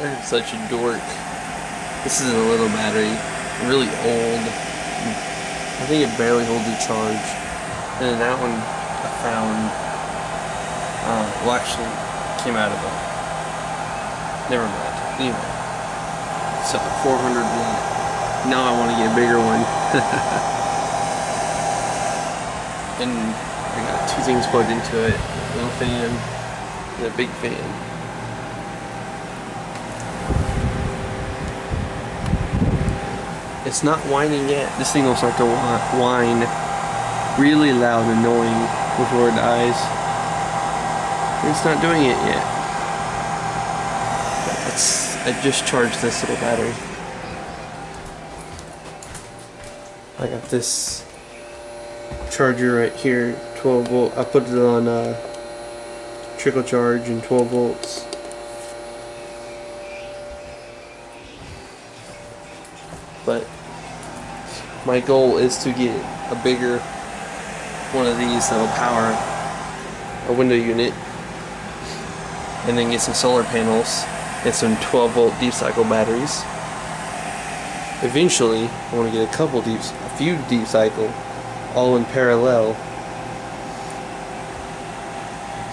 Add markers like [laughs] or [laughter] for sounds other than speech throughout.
I'm such a dork. This is a little battery, really old. I think it barely holds a charge. And then that one I found, uh, well actually came out of a, never mind. Anyway, so 400 watt. Now I want to get a bigger one. [laughs] and I got two things plugged into it, a little fan and a big fan. It's not whining yet. This thing will start to whine really loud and annoying before it dies. It's not doing it yet. I just charged this little battery. I got this charger right here, 12 volt. I put it on uh, trickle charge and 12 volts. but my goal is to get a bigger one of these that'll power a window unit and then get some solar panels and some 12 volt deep cycle batteries. Eventually I want to get a couple deep a few deep cycle all in parallel.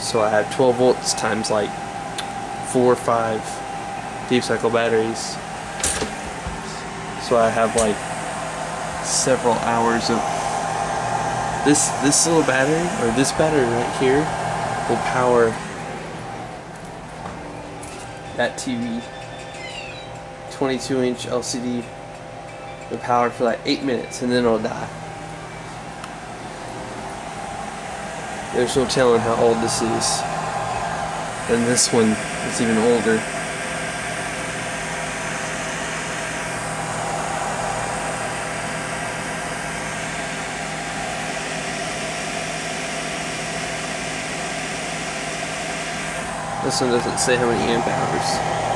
So I have 12 volts times like four or five deep cycle batteries. So I have like several hours of this this little battery or this battery right here will power that TV 22 inch LCD will power for like 8 minutes and then it'll die. There's no telling how old this is. And this one is even older This one doesn't say how many amp hours.